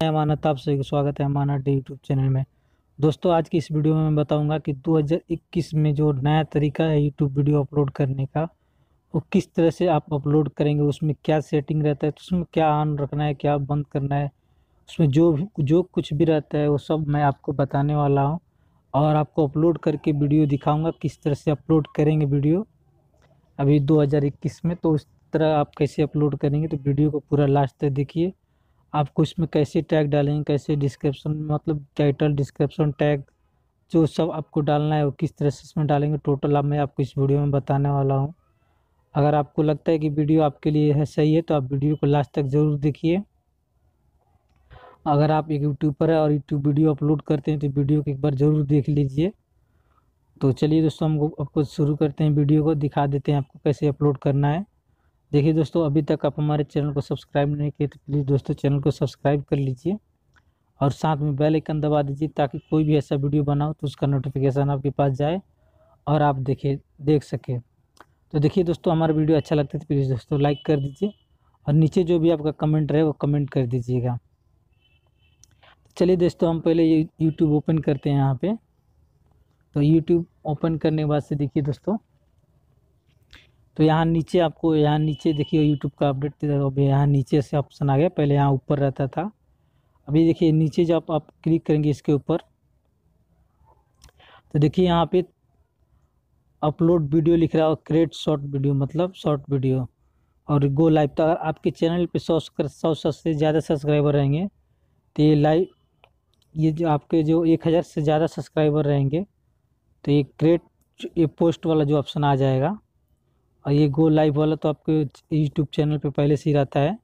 अमानत आप सभी को स्वागत है अमानत डे यूट्यूब चैनल में। दोस्तों, आज की इस वीडियो में मैं बताऊँगा कि 2021 में जो नया तरीका है यूट्यूब वीडियो अपलोड करने का, वो किस तरह से आप अपलोड करेंगे, उसमें क्या सेटिंग रहता है तो उसमें क्या ऑन रखना है, क्या बंद करना है, उसमें जो जो कुछ भी रहता है, वो सब मैं आपको बताने वाला हूँ। और आपको अपलोड करके वीडियो दिखाऊँगा किस तरह से अपलोड करेंगे वीडियो अभी दो हज़ार इक्कीस में तो उस तरह आप कैसे अपलोड करेंगे तो वीडियो को पूरा लास्ट तक देखिए। आपको इसमें कैसे टैग डालेंगे, कैसे डिस्क्रिप्शन मतलब टाइटल डिस्क्रिप्शन टैग जो सब आपको डालना है, वो किस तरह से इसमें डालेंगे टोटल अब मैं आपको इस वीडियो में बताने वाला हूँ। अगर आपको लगता है कि वीडियो आपके लिए है, सही है तो आप वीडियो को लास्ट तक ज़रूर देखिए। अगर आप एक यूट्यूबर है और यूट्यूब वीडियो अपलोड करते हैं तो वीडियो को एक बार ज़रूर देख लीजिए। तो चलिए दोस्तों हमको आपको शुरू करते हैं वीडियो को, दिखा देते हैं आपको कैसे अपलोड करना है। देखिए दोस्तों, अभी तक आप हमारे चैनल को सब्सक्राइब नहीं किए तो प्लीज़ दोस्तों चैनल को सब्सक्राइब कर लीजिए और साथ में बेल आइकन दबा दीजिए ताकि कोई भी ऐसा वीडियो बनाओ तो उसका नोटिफिकेशन आपके पास जाए और आप देखे देख सकें। तो देखिए दोस्तों, हमारा वीडियो अच्छा लगता है तो प्लीज़ दोस्तों लाइक कर दीजिए और नीचे जो भी आपका कमेंट रहे वो कमेंट कर दीजिएगा। तो चलिए दोस्तों, हम पहले यूट्यूब ओपन करते हैं यहाँ पर तो यूट्यूब ओपन करने के बाद से देखिए दोस्तों तो यहाँ नीचे आपको, यहाँ नीचे देखिए यूट्यूब का अपडेट अभी यहाँ नीचे से ऑप्शन आ गया। पहले यहाँ ऊपर रहता था। अभी देखिए नीचे जब आप आप क्लिक करेंगे इसके ऊपर तो देखिए यहाँ पे अपलोड वीडियो लिख रहा है। क्रिएट शॉर्ट वीडियो मतलब शॉर्ट वीडियो और गो लाइव तो अगर आपके चैनल पे सौ सौ सौ से ज़्यादा सब्सक्राइबर रहेंगे तो ये लाइव ये जो आपके जो एक हज़ार से ज़्यादा सब्सक्राइबर रहेंगे तो ये क्रिएट ये पोस्ट वाला जो ऑप्शन आ जाएगा। और ये गो लाइव वाला तो आपके यूट्यूब चैनल पे पहले से ही रहता है।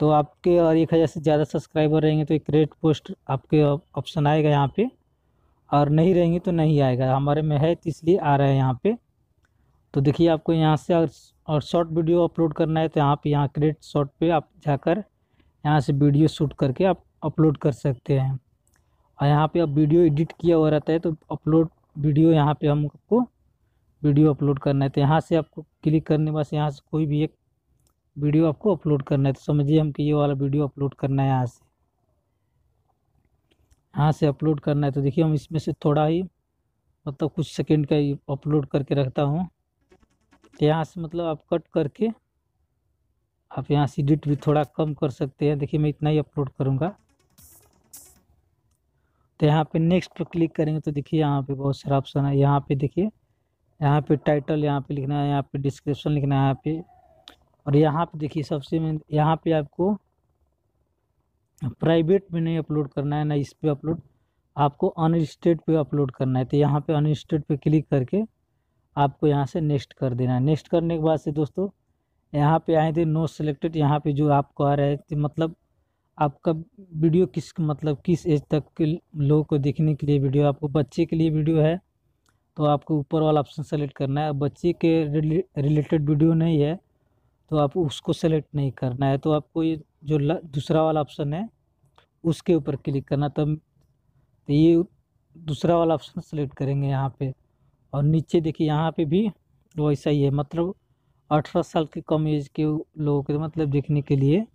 तो आपके और एक हज़ार से ज़्यादा सब्सक्राइबर रहेंगे तो एक रेट पोस्ट आपके ऑप्शन आएगा यहाँ पे। और नहीं रहेंगे तो नहीं आएगा। हमारे में है तो इसलिए आ रहा है यहाँ पे। तो देखिए आपको यहाँ से और शॉर्ट वीडियो अपलोड करना है तो यहाँ पे यहाँ क्रेड शॉर्ट पे आप जाकर यहाँ से वीडियो शूट करके आप अपलोड कर सकते हैं। और यहाँ पे अब वीडियो एडिट किया हुआ रहता है तो अपलोड वीडियो यहाँ पे हमको वीडियो अपलोड करना है तो यहाँ से आपको क्लिक करने बस यहाँ से कोई भी एक वीडियो आपको अपलोड करना है। तो समझिए हम कि ये वाला वीडियो अपलोड करना है यहाँ से। यहाँ से अपलोड करना है तो देखिए हम इसमें से थोड़ा ही मतलब कुछ सेकंड का ही अपलोड करके रखता हूँ। तो यहाँ से मतलब आप कट करके आप यहाँ से एडिट भी थोड़ा कम कर सकते हैं। देखिए मैं इतना ही अपलोड करूँगा। तो यहाँ पे नेक्स्ट पे क्लिक करेंगे तो देखिए यहाँ पे बहुत सारा ऑप्शन है। यहाँ पे देखिए यहाँ पे टाइटल यहाँ पे लिखना है, यहाँ पे डिस्क्रिप्शन लिखना है यहाँ पे। और यहाँ पे देखिए सबसे मेन यहाँ पे आपको प्राइवेट में नहीं अपलोड करना है, ना इस पर अपलोड आपको अनस्टेड पे अपलोड करना है। तो यहाँ पे अनस्टेड पे क्लिक करके आपको यहाँ से नेक्स्ट कर देना है। नेक्स्ट करने के बाद से दोस्तों, यहाँ पे आए थे नो सेलेक्टेड यहाँ पे जो आपको आ रहा है तो मतलब आपका वीडियो किस मतलब किस एज तक के लोगों को देखने के लिए वीडियो आपको बच्चे के लिए वीडियो है तो आपको ऊपर वाला ऑप्शन सेलेक्ट करना है। बच्चे के रिलेटेड वीडियो नहीं है तो आप उसको सेलेक्ट नहीं करना है। तो आपको ये जो दूसरा वाला ऑप्शन है, उसके ऊपर क्लिक करना। तब तो ये दूसरा वाला ऑप्शन सेलेक्ट करेंगे यहाँ पे। और नीचे देखिए, यहाँ पे भी वैसा ही है। मतलब अठारह साल के कम एज के लोगों के मतलब देखने के लिए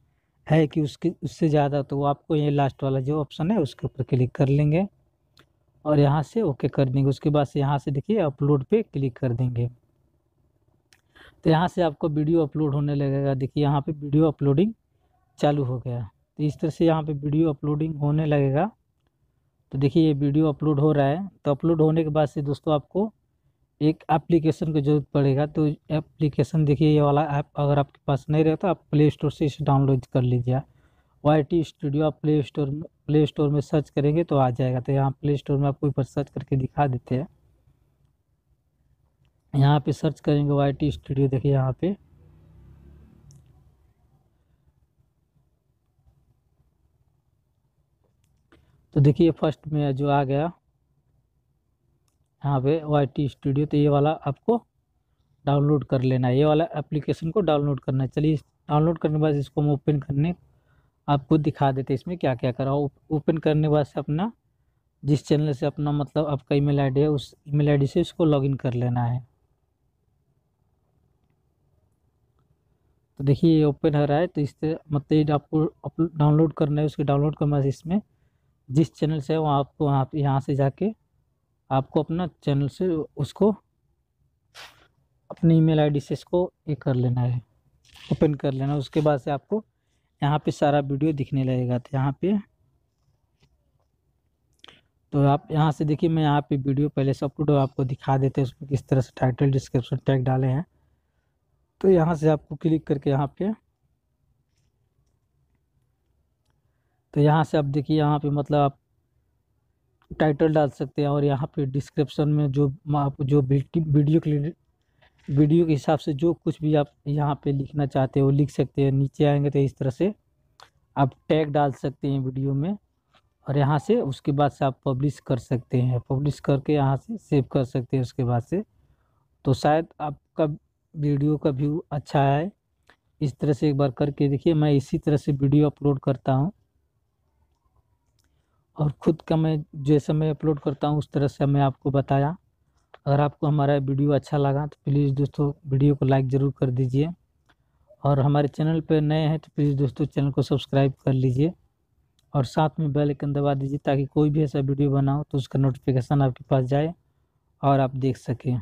है कि उसके, उससे ज़्यादा तो आपको ये लास्ट वाला जो ऑप्शन है, उसके ऊपर क्लिक कर लेंगे। और यहाँ से ओके कर देंगे। उसके बाद से यहाँ से देखिए अपलोड पे क्लिक कर देंगे। तो यहाँ से आपको वीडियो अपलोड होने लगेगा। देखिए यहाँ पे वीडियो अपलोडिंग चालू हो गया। तो इस तरह से यहाँ पे वीडियो अपलोडिंग होने लगेगा। तो देखिए ये वीडियो अपलोड हो रहा है। तो अपलोड होने के बाद से दोस्तों आपको एक एप्लीकेशन की ज़रूरत पड़ेगा। तो एप्लीकेशन देखिए ये वाला ऐप अगर आपके पास नहीं रहता तो आप प्ले स्टोर से इसे डाउनलोड कर लीजिए। वाई टी स्टूडियो आप प्ले स्टोर में प्ले स्टोर में सर्च करेंगे तो आ जाएगा। तो यहाँ प्ले स्टोर में आपको ऊपर सर्च करके दिखा देते हैं। यहाँ पे सर्च करेंगे वाई टी स्टूडियो देखिए यहाँ पे। तो देखिए फ़र्स्ट में जो आ गया, यहाँ पे वाई टी स्टूडियो तो ये वाला आपको डाउनलोड कर लेना है। ये वाला एप्लीकेशन को डाउनलोड करना है। चलिए डाउनलोड करने के बाद इसको हम ओपन करने आपको दिखा देते इसमें क्या क्या करा। ओपन करने के बाद से अपना, जिस चैनल से अपना मतलब आपका ईमेल आईडी है, उस ईमेल आईडी से इसको लॉगिन कर लेना है। तो देखिए ये ओपन हो रहा है तो इससे मतलब आपको डाउनलोड करना है, उसके डाउनलोड करना है इसमें जिस चैनल से है वहाँ आपको आप यहाँ से जाके आपको अपना चैनल से उसको अपनी ईमेल आईडी से इसको ये कर लेना है ओपन कर लेना उसके बाद से आपको यहाँ पे सारा वीडियो दिखने लगेगा तो यहाँ पे। तो आप यहाँ से देखिए, मैं यहाँ पे वीडियो पहले से अपलोड आपको दिखा देते हैं उसमें किस तरह से टाइटल डिस्क्रिप्शन टैग डाले हैं। तो यहाँ से आपको क्लिक करके यहाँ पे। तो यहाँ से आप देखिए, यहाँ पे मतलब आप टाइटल डाल सकते हैं और यहाँ पे डिस्क्रिप्शन में जो आप जो वीडियो वीडियो के हिसाब से जो कुछ भी आप यहाँ पे लिखना चाहते हो, लिख सकते हैं, नीचे आएँगे तो इस तरह से आप टैग डाल सकते हैं वीडियो में और यहाँ से उसके बाद से आप पब्लिश कर सकते हैं। पब्लिश करके यहाँ से सेव कर सकते हैं उसके बाद से। तो शायद आपका वीडियो का व्यू अच्छा है इस तरह से एक बार करके देखिए, मैं इसी तरह से वीडियो अपलोड करता हूँ। और ख़ुद का मैं जैसा मैं अपलोड करता हूँ, उस तरह से मैं आपको बताया। अगर आपको हमारा वीडियो अच्छा लगा तो प्लीज़ दोस्तों वीडियो को लाइक ज़रूर कर दीजिए। और हमारे चैनल पर नए हैं तो प्लीज़ दोस्तों चैनल को सब्सक्राइब कर लीजिए। और साथ में बेल आइकन दबा दीजिए ताकि कोई भी ऐसा वीडियो बनाओ तो उसका नोटिफिकेशन आपके पास जाए और आप देख सकें।